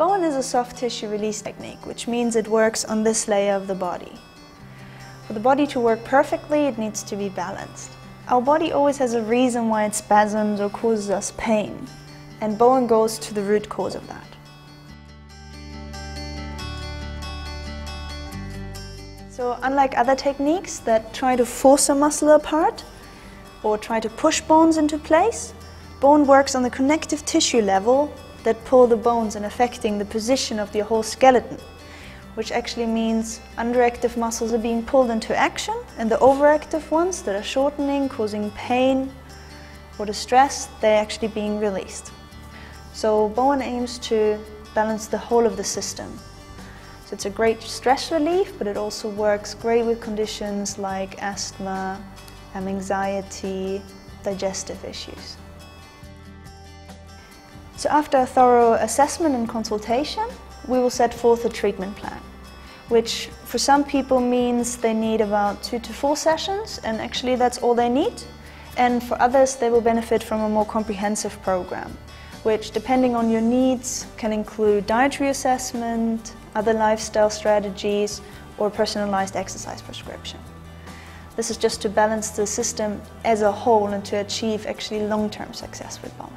is a soft tissue release technique, which means it works on this layer of the body. For the body to work perfectly, it needs to be balanced. Our body always has a reason why it spasms or causes us pain, and Bowen goes to the root cause of that. So unlike other techniques that try to force a muscle apart or try to push bones into place, Bowen works on the connective tissue level that pull the bones and affecting the position of the whole skeleton, which actually means underactive muscles are being pulled into action and the overactive ones that are shortening, causing pain or distress, they're actually being released. So Bowen aims to balance the whole of the system so it's a great stress relief, but it also works great with conditions like asthma, um, anxiety, digestive issues. So after a thorough assessment and consultation, we will set forth a treatment plan, which for some people means they need about two to four sessions, and actually that's all they need. And for others, they will benefit from a more comprehensive program, which depending on your needs can include dietary assessment, other lifestyle strategies, or personalized exercise prescription. This is just to balance the system as a whole and to achieve actually long-term success with Bowen.